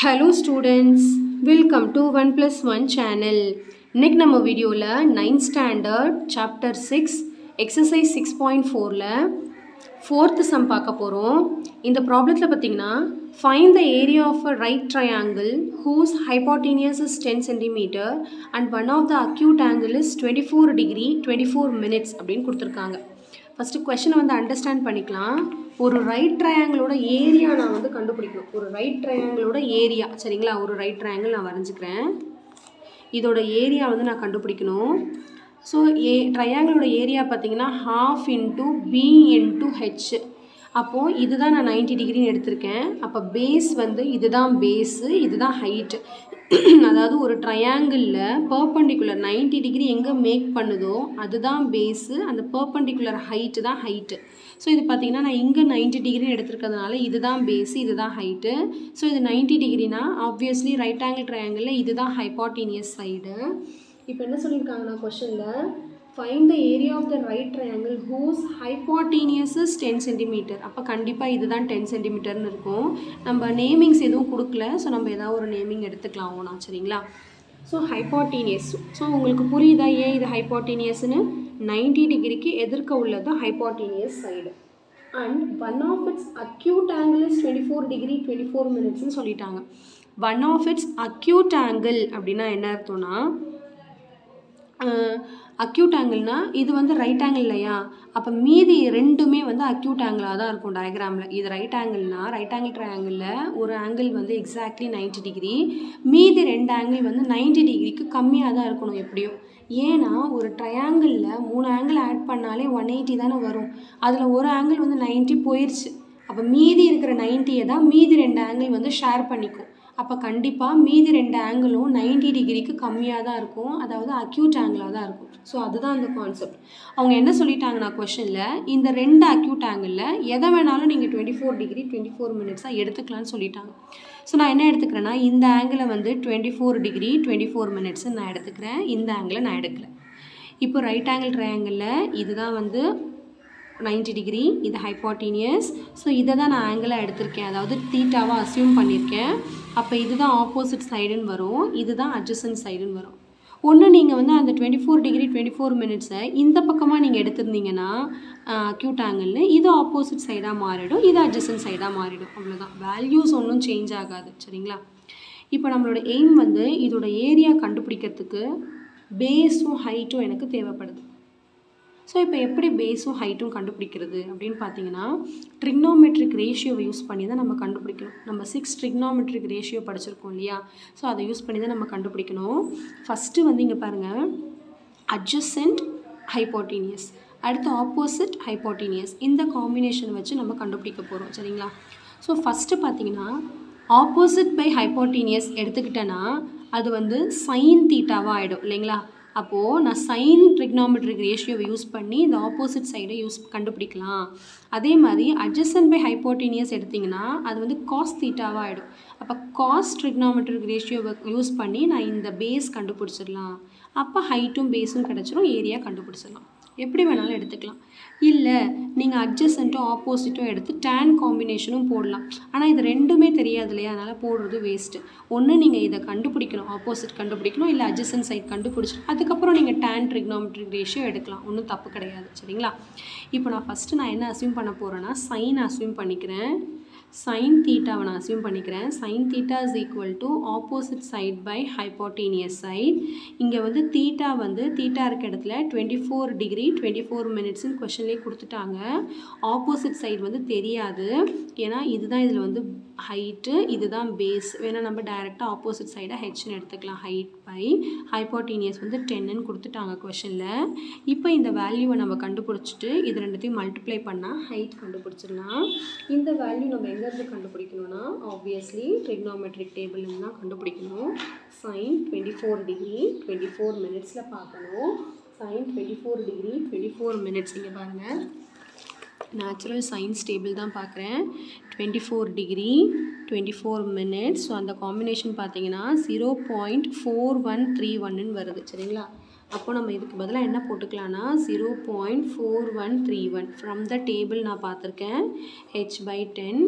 Hello students welcome to one plus one channel இன்னைக்கு நம்ம வீடியோவில் ninth standard chapter six exercise six point ஃபோரில் fourth sum பார்க்க போகிறோம் இந்த ப்ராப்ளத்தில் பார்த்தீங்கன்னா find the area of a right triangle whose hypotenuse is ten centimetre and one of the acute angle is twenty four degree twenty four minutes அப்படின்னு கொடுத்துருக்காங்க. First கொஷனை வந்து understand பண்ணிக்கலாம். ஒரு ரைட் ட்ரையாங்கிளோட ஏரியா நான் வந்து கண்டுபிடிக்கணும். ஒரு ரைட் ட்ரையாங்கிளோட ஏரியா சரிங்களா? ஒரு ரைட் ட்ரையாங்கிள் நான் வரைஞ்சிக்கிறேன். இதோட ஏரியா வந்து நான் கண்டுபிடிக்கணும். ஸோ ஏ ட்ரையாங்கிளோட ஏரியா பார்த்தீங்கன்னா half into b into h அப்போது இதுதான் நான் 90 டிகிரின்னு எடுத்திருக்கேன். அப்போ பேஸ் வந்து இதுதான் பேஸு இதுதான் ஹைட்டு அதாவது ஒரு ட்ரையாங்கிளில் பர்பண்டிகுலர் 90 டிகிரி எங்கே மேக் பண்ணுதோ அதுதான் பேஸு அந்த பர்பண்டிகுலர் ஹைட்டு தான் ஹைட்டு ஸோ இது பார்த்தீங்கன்னா நான் இங்கே 90 டிகிரி எடுத்திருக்கிறதுனால இதுதான் பேஸு இதுதான் ஹைட்டு ஸோ இது 90 டிகிரினா ஆப்வியஸ்லி ரைட் ஆங்கிள் ட்ரையாங்கிளில் இதுதான் ஹைப்பாட்டீனியஸ் சைடு இப்போ என்ன சொல்லியிருக்காங்கன்னா கொஷனில் find the area of the right triangle whose hypotenuse is ten centimetre அப்போ கண்டிப்பாக இதுதான் டென் சென்டிமீட்டர்னு இருக்கும். நம்ம நேமிங்ஸ் எதுவும் கொடுக்கல. ஸோ நம்ம ஏதாவது ஒரு நேமிங் எடுத்துக்கலாம் ஓனா சரிங்களா? ஸோ ஹைப்பாட்டீனியஸ் ஸோ உங்களுக்கு புரியுதா? ஏன் இது ஹைப்பாட்டீனியஸ்னு நைன்டி டிகிரிக்கு எதிர்க்க உள்ளது hypotenuse side and one of its acute angle is twenty four degree twenty four மினிட்ஸ்னு சொல்லிட்டாங்க. One of its acute angle அப்படின்னா என்ன அர்த்தம்னா அக்யூட் ஆங்கிள்னா இது வந்து ரைட் ஆங்கிள் இல்லையா? அப்போ மீதி ரெண்டுமே வந்து அக்யூட் ஆங்கிளாக தான் இருக்கும் டயக்ராமில் இது ரைட் ஆங்கிள்னா ரைட் ஆங்கிள் ட்ரையாங்கிளில் ஒரு ஆங்கிள் வந்து எக்ஸாக்ட்லி 90 டிகிரி மீதி ரெண்டு ஆங்கிள் வந்து 90 டிகிரிக்கு கம்மியாக தான் இருக்கணும் எப்படியும். ஏன்னா ஒரு ட்ரையாங்கிளில் மூணு ஆங்கிள் ஆட் பண்ணாலே ஒன் எயிட்டி தானே வரும். அதில் ஒரு ஆங்கிள் வந்து 90 போயிடுச்சு அப்போ மீதி இருக்கிற 90யை தான் மீதி ரெண்டு ஆங்கிள் வந்து ஷேர் பண்ணிக்கும். அப்போ கண்டிப்பாக மீதி ரெண்டு ஆங்கிளும் 90 டிகிரிக்கு கம்மியாக தான் இருக்கும். அதாவது அக்யூட் ஆங்கிளாக தான் இருக்கும். ஸோ அதுதான் அந்த கான்செப்ட் அவங்க என்ன சொல்லிட்டாங்கன்னா கொஷனில் இந்த ரெண்டு அக்யூட் ஆங்கிளில் எதை வேணாலும் நீங்கள் twenty four degree twenty four மினிட்ஸாக எடுத்துக்கலாம்னு சொல்லிட்டாங்க. ஸோ நான் என்ன எடுத்துக்கிறேன்னா இந்த ஆங்கிளை வந்து twenty four degree twenty four minutes நான் எடுத்துக்கிறேன். இந்த ஆங்கிளை நான் எடுக்கலை இப்போ ரைட் ஆங்கிள் ட்ரையாங்கிளில் இதுதான் வந்து 90 டிகிரி இது ஹைபாட்டீனியஸ் ஸோ இதை தான் நான் ஆங்கிளாக எடுத்திருக்கேன். அதாவது தீட்டாவாக அசியூம் பண்ணியிருக்கேன் அப்போ இதுதான் ஆப்போசிட் சைடுன்னு வரும். இதுதான் அட்ஜசன்ட் சைடுன்னு வரும். ஒன்று நீங்கள் வந்து அந்த twenty four degree twenty four மினிட்ஸை இந்த பக்கமாக நீங்கள் எடுத்திருந்தீங்கன்னா அக்யூட் ஆங்கிள்னு இது ஆப்போசிட் சைடாக மாறிடும். இது அட்ஜசன்ட் சைடாக மாறிடும். அவ்வளோதான் வேல்யூஸ் ஒன்றும் சேஞ்ச் ஆகாது. சரிங்களா? இப்போ நம்மளோட எய்ம் வந்து இதோட ஏரியா கண்டுபிடிக்கிறதுக்கு பேஸும் ஹைட்டும் எனக்கு தேவைப்படுது. ஸோ இப்போ எப்படி பேஸும் ஹைட்டும் கண்டுபிடிக்கிறது அப்படின்னு பார்த்தீங்கன்னா ட்ரிக்னோமெட்ரிக் ரேஷியோவை யூஸ் பண்ணி தான் நம்ம கண்டுபிடிக்கணும். நம்ம சிக்ஸ் ட்ரிக்னோமெட்ரிக் ரேஷியோ படிச்சிருக்கோம் இல்லையா? ஸோ அதை யூஸ் பண்ணி தான் நம்ம கண்டுபிடிக்கணும். ஃபஸ்ட்டு வந்து இங்கே பாருங்கள் அட்ஜசன்ட் ஹைப்போட்டீனியஸ் அடுத்து ஆப்போசிட் ஹைப்போட்டீனியஸ் இந்த காம்பினேஷன் வச்சு நம்ம கண்டுபிடிக்க போகிறோம் சரிங்களா? ஸோ ஃபஸ்ட்டு பார்த்தீங்கன்னா ஆப்போசிட் பை ஹைப்போட்டீனியஸ் எடுத்துக்கிட்டேன்னா அது வந்து சைன் தீட்டாவாக ஆகிடும் இல்லைங்களா? அப்போது நான் சைன் ட்ரிக்னாமெட்ரிக் ரேஷியோவை யூஸ் பண்ணி இந்த ஆப்போசிட் சைடை யூஸ் கண்டுபிடிக்கலாம். அதே மாதிரி அட்ஜசன் பை ஹைப்போட்டீனியஸ் எடுத்திங்கன்னா அது வந்து காஸ் தீட்டாவாக ஆகிடும் அப்போ காஸ் ட்ரிக்னாமெட்ரிக் ரேஷியோவை யூஸ் பண்ணி நான் இந்த பேஸ் கண்டுபிடிச்சிடலாம். அப்போ ஹைட்டும் பேஸும் கிடச்சிரும் ஏரியா கண்டுபிடிச்சிடலாம். எப்படி வேணாலும் எடுத்துக்கலாம். இல்லை நீங்கள் அட்ஜசண்ட்டும் ஆப்போசிட்டும் எடுத்து டேன் காம்பினேஷனும் போடலாம். ஆனால் இது ரெண்டுமே தெரியாது இல்லையா? அதனால் போடுறது வேஸ்ட்டு ஒன்று நீங்கள் இதை கண்டுபிடிக்கணும். ஆப்போசிட் கண்டுபிடிக்கணும் இல்லை அட்ஜசன் சைட் கண்டுபிடிச்சி அதுக்கப்புறம் நீங்கள் டேன் ட்ரிக்னாமெட்ரிக் ரேஷியோ எடுக்கலாம். ஒன்றும் தப்பு கிடையாது. சரிங்களா? இப்போ நான் ஃபஸ்ட்டு நான் என்ன அசியூம் பண்ண போகிறேன்னா சைன் அசியூம் பண்ணிக்கிறேன். சைன் தீட்டாவை நான் அசியூம் பண்ணிக்கிறேன். Sine theta is equal to opposite side by hypotenuse side இங்கே வந்து தீட்டா வந்து தீட்டா இருக்க இடத்துல twenty four degree twenty four மினிட்ஸ்னு கொஷன்லேயே கொடுத்துட்டாங்க. ஆப்போசிட் சைடு வந்து தெரியாது. ஏன்னா இதுதான் இதில் வந்து ஹைட்டு இதுதான் பேஸ் வேணால் நம்ம டைரெக்டாக ஆப்போசிட் சைடாக ஹெச்னு எடுத்துக்கலாம். Height by. ஹைப்போட்டீனியஸ் வந்து டென்னு கொடுத்துட்டாங்க கொஷனில் இப்போ இந்த வேல்யூவை நம்ம கண்டுபிடிச்சிட்டு இது ரெண்டுத்தையும் மல்டிப்ளை பண்ணால் ஹைட் கண்டுபிடிச்சிடலாம். இந்த வேல்யூ நம்ம எங்கேருந்து கண்டுபிடிக்கணும்னா ஆப்வியஸ்லி ட்ரிக்னோமெட்ரிக் டேபிள்லேருந்து தான் கண்டுபிடிக்கணும். Sine twenty four degree twenty four மினிட்ஸில் பார்க்கணும். Sine twenty four degree twenty four minutes இங்கே பாருங்கள் நேச்சுரல் சயின்ஸ் டேபிள் தான் பார்க்குறேன். Twenty four degree twenty four minutes so அந்த காம்பினேஷன் பார்த்தீங்கன்னா zero point four one three ஒன்னு வருது. சரிங்களா? அப்போ நம்ம இதுக்கு பதிலாக என்ன போட்டுக்கலாம்னா zero point four one three one from the table நான் பார்த்துருக்கேன். ஹெச் பை டென்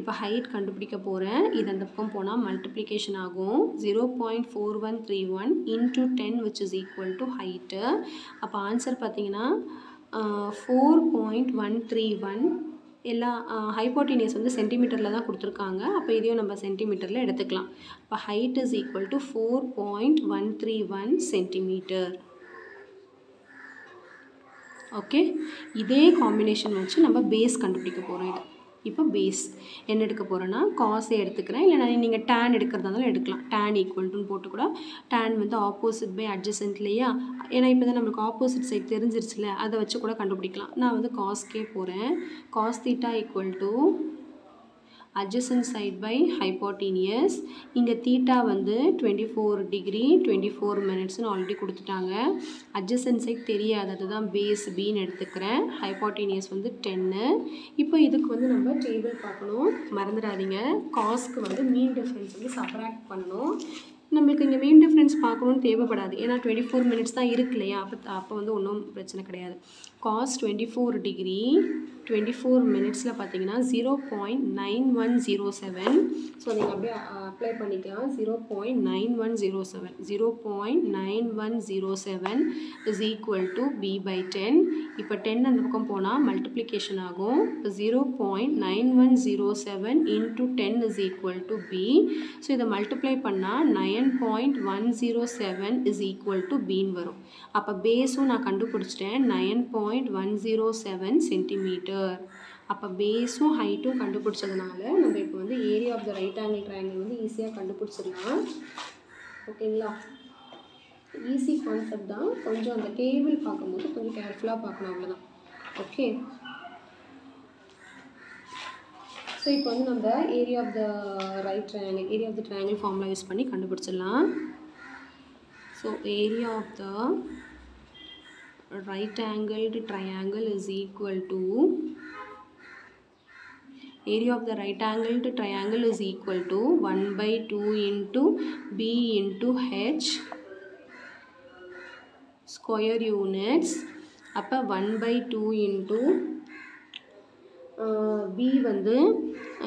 இப்போ ஹைட் கண்டுபிடிக்க போகிறேன் இது அந்த பக்கம் போனால் மல்டிப்ளிகேஷன் ஆகும். Zero point four one three one into ten which is equal to height அப்போ ஆன்சர் பார்த்தீங்கன்னா four point one three one எல்லா ஹைப்போட்டினியஸ் வந்து சென்டிமீட்டரில் தான் கொடுத்துருக்காங்க. அப்போ இதையும் நம்ம சென்டிமீட்டரில் எடுத்துக்கலாம். இப்போ height is equal to four point one three one centimetre okay இதே காம்பினேஷன் வச்சு நம்ம பேஸ் கண்டுபிடிக்க போகிறோம் இதை. இப்போ பேஸ் என்ன எடுக்க போகிறேன்னா காசே எடுத்துக்கிறேன். இல்லைனா நீங்கள் டேன் எடுக்கிறதா இருந்தாலும் எடுக்கலாம். டேன் ஈக்குவல்ட்டுன்னு போட்டு கூட டேன் வந்து ஆப்போசிட் பை அட்ஜசன்ட் இல்லையா? ஏன்னா இப்போ தான் நம்மளுக்கு ஆப்போசிட் சைட் தெரிஞ்சிருச்சுல அதை வச்சு கூட கண்டுபிடிக்கலாம். நான் வந்து காஸ்க்கே போகிறேன் cos theta equal to adjacent side by hypotenuse. இங்கே தீட்டா வந்து twenty four degree twenty four மினிட்ஸ்னு already கொடுத்துட்டாங்க. Adjacent side தெரியாது அதுதான் பேஸ் பின்னு எடுத்துக்கிறேன். ஹைப்போட்டீனியஸ் வந்து டென்னு இப்போ இதுக்கு வந்து நம்ம டேபிள் பார்க்கணும். மறந்துடாதீங்க. காஸ்க்கு வந்து மீன் டிஃப்ரென்ஸ் வந்து சப்ராக்ட் பண்ணணும். நம்மளுக்கு இங்கே மீன் டிஃப்ரென்ஸ் பார்க்கணுன்னு தேவைப்படாது. ஏன்னா டுவெண்ட்டி ஃபோர் மினிட்ஸ் தான் இருக்கு இல்லையா? அப்போ அப்போ வந்து ஒன்றும் பிரச்சனை கிடையாது. Cos twenty four degree twenty four மினிட்ஸில் பார்த்தீங்கன்னா zero point nine one zero seven so நீங்கள் அப்படியே அப்ளை பண்ணிக்கலாம். Zero point nine one zero seven zero point nine one zero seven is equal to b by ten இப்போ ten அந்த பக்கம் போனால் multiplication ஆகும். இப்போ zero point nine one zero seven into ten is equal to b so இதை multiply பண்ணால் nine point one zero seven is equal to பின்னு வரும். அப்போ பேஸும் நான் கண்டுபிடிச்சிட்டேன். Nine point one zero seven centimetre அப்போ பேஸும் ஹைட்டும் கண்டுபிடிச்சதுனால நம்ம இப்போ வந்து area of the right angle triangle வந்து ஈஸியாக கண்டுபிடிச்சிடலாம். ஓகேங்களா ஈஸி கான்செப்ட் தான். கொஞ்சம் அந்த டேபிள் பார்க்கும்போது கொஞ்சம் கேர்ஃபுல்லாக பார்க்கணும் அவ்வளோதான் ஓகே ஸோ இப்போ வந்து நம்ம area of the right triangle area of the triangle formula use பண்ணி கண்டுபிடிச்சிடலாம். So area of the right angled triangle is equal to area of the right angled triangle is equal to 1 by 2 into b into h square units அப்போ 1 by 2 into b வந்து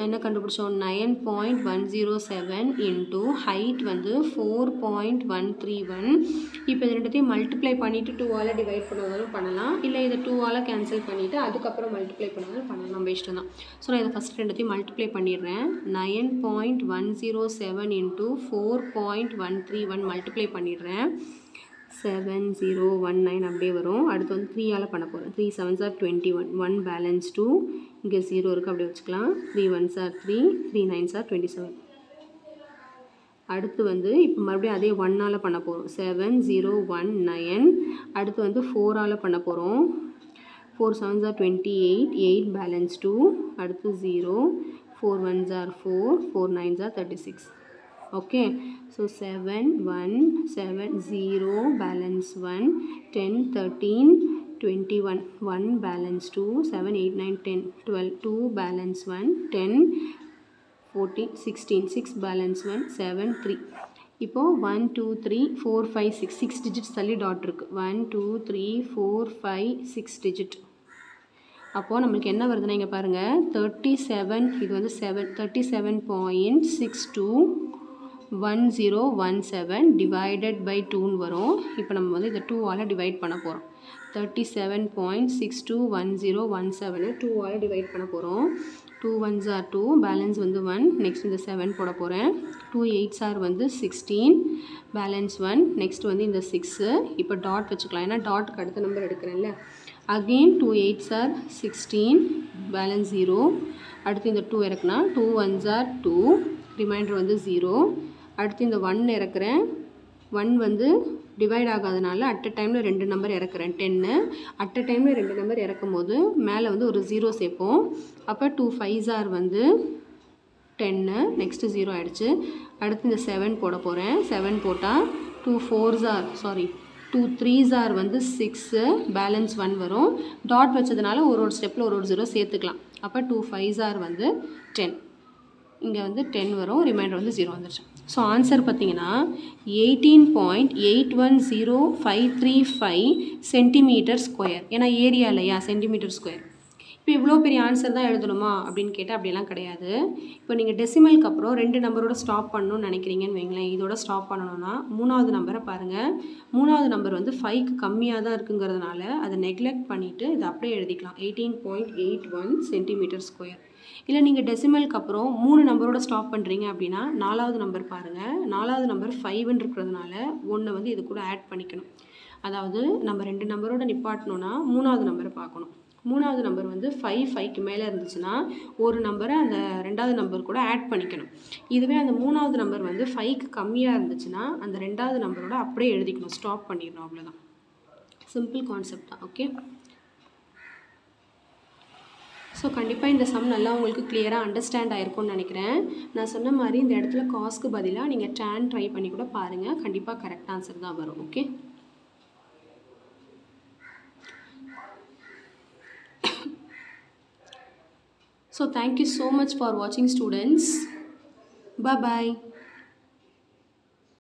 என்ன கண்டுபிடிச்சோம்? Nine point one zero seven into height வந்து four point one three one இப்போ இது ரெண்டுத்தையும் multiply பண்ணிவிட்டு டூவால் டிவைட் பண்ணுவதாலும் பண்ணலாம். இல்லை இதை டூவால் கேன்சல் பண்ணிவிட்டு அதுக்கப்புறம் மல்டிப்ளை பண்ணாலும் பண்ணலாம் நம்ம இஷ்டம் தான் ஸோ நான் இதை ஃபஸ்ட் ரெண்டுத்தையும் மல்டிப்ளை பண்ணிடுறேன். Nine point one zero seven into four point one three one multiply பண்ணிடுறேன். செவன் ஜீரோ ஒன் நைன் அப்படியே வரும். அடுத்து வந்து த்ரீயால் பண்ண போகிறேன் three sevens are twenty one one balance two இங்கே ஜீரோ இருக்குது அப்படியே வச்சுக்கலாம். Three ones are three three nines are twenty seven அடுத்து வந்து இப்போ மறுபடியும் அதே ஒன்னால் பண்ண போகிறோம் செவன் ஜீரோ ஒன் நயன் அடுத்து வந்து ஃபோரால் பண்ண போகிறோம் four sevens are twenty eight eight balance two அடுத்து zero four ones are four four nines are thirty six okay so seven one seven zero balance one ten thirteen 21 1 balance 2 7 8 9 10 12 2 balance 1 10 14 16 6 balance 1 7 3 இப்போது one two three four five six six digits தள்ளி dot இருக்குது one two three four five six digit அப்போது நம்மளுக்கு என்ன வருதுன்னா இங்கே பாருங்கள் thirty seven இது வந்து seven thirty seven point six two one zero one seven divided by டூன்னு வரும். இப்போ நம்ம வந்து இந்த டூவால் டிவைட் பண்ண போகிறோம் thirty seven point six two one zero one செவனை டூவால் டிவைட் பண்ண போகிறோம் two ones are two balance வந்து ஒன் நெக்ஸ்ட் இந்த செவன் போட போகிறேன் டூ எயிட்ஸ் ஆர் வந்து சிக்ஸ்டீன் பேலன்ஸ் ஒன் நெக்ஸ்ட் வந்து இந்த சிக்ஸு இப்போ டாட் வச்சுக்கலாம். ஏன்னா டாட்டுக்கு அடுத்த number எடுக்கிறேன்ல again two eights are sixteen balance zero அடுத்து இந்த two இறக்குனா two ones are two remainder வந்து ஜீரோ அடுத்து இந்த ஒன் இறக்குறேன். ஒன் வந்து டிவைட் ஆகாதனால அட் அ டைமில் ரெண்டு நம்பர் இறக்குறேன். டென்னு அட் அ டைமில் ரெண்டு நம்பர் இறக்கும் போது மேலே வந்து ஒரு ஜீரோ சேர்ப்போம். அப்போ டூ ஃபைவ் ஆர் வந்து டென்னு நெக்ஸ்ட்டு ஜீரோ ஆகிடுச்சு அடுத்து இந்த செவன் போட போகிறேன் செவன் போட்டால் two fours are sorry two threes are வந்து சிக்ஸு பேலன்ஸ் ஒன் வரும். டாட் வச்சதுனால ஒரு ஒரு ஸ்டெப்பில் ஒரு ஒரு ஜீரோ சேர்த்துக்கலாம். அப்போ டூ ஃபைவ் ஆர் வந்து டென் இங்கே வந்து டென் வரும். ரிமைண்டர் வந்து ஜீரோ வந்துடுச்சு ஸோ ஆன்சர் பார்த்தீங்கன்னா eighteen point eight one zero five three five centimetre square ஏன்னா ஏரியா இல்லையா சென்டிமீட்டர் ஸ்கொயர் இப்போ இவ்வளோ பெரிய ஆன்சர் தான் எழுதணுமா அப்படின்னு கேட்டால் அப்படியெல்லாம் கிடையாது. இப்போ நீங்கள் டெசிமலுக்கு அப்புறம் ரெண்டு நம்பரோட ஸ்டாப் பண்ணணும்னு நினைக்கிறீங்கன்னு வைங்களேன். இதோட ஸ்டாப் பண்ணணும்னா மூணாவது நம்பரை பாருங்கள் மூணாவது நம்பர் வந்து ஃபைவ்க்கு கம்மியாக தான் இருக்குங்கிறதுனால அதை நெக்லெக்ட் பண்ணிவிட்டு இதை அப்படியே எழுதிக்கலாம். Eighteen point eight one centimetre square இல்லை நீங்கள் டெசிமலுக்கு அப்புறம் மூணு நம்பரோட ஸ்டாப் பண்ணுறீங்க அப்படின்னா நாலாவது நம்பர் பாருங்கள் நாலாவது நம்பர் ஃபைவ்னு இருக்கிறதுனால ஒன்று வந்து இது கூட ஆட் பண்ணிக்கணும். அதாவது நம்ம ரெண்டு நம்பரோட நிப்பாட்டணும்னா மூணாவது நம்பரை பார்க்கணும். மூணாவது நம்பர் வந்து ஃபைவ் ஃபைவ்க்கு மேலே இருந்துச்சுன்னா ஒரு நம்பரை அந்த ரெண்டாவது நம்பர் கூட ஆட் பண்ணிக்கணும். இதுவே அந்த மூணாவது நம்பர் வந்து ஃபைவ்க்கு கம்மியாக இருந்துச்சுன்னா அந்த ரெண்டாவது நம்பரோட அப்படியே எழுதிக்கணும். ஸ்டாப் பண்ணிடணும் அவ்வளோதான் சிம்பிள் கான்செப்ட் தான் ஓகே ஸோ கண்டிப்பாக இந்த சம் நல்லா உங்களுக்கு கிளியராக அண்டர்ஸ்டாண்ட் ஆயிருக்கும்னு நினைக்கிறேன். நான் சொன்ன மாதிரி இந்த இடத்துல காஸ்க்கு பதிலாக நீங்கள் டேன் ட்ரை பண்ணி கூட பாருங்கள் கண்டிப்பாக கரெக்ட் ஆன்சர் தான் வரும். Okay so thank you so much for வாட்சிங் ஸ்டூடெண்ட்ஸ் பாய்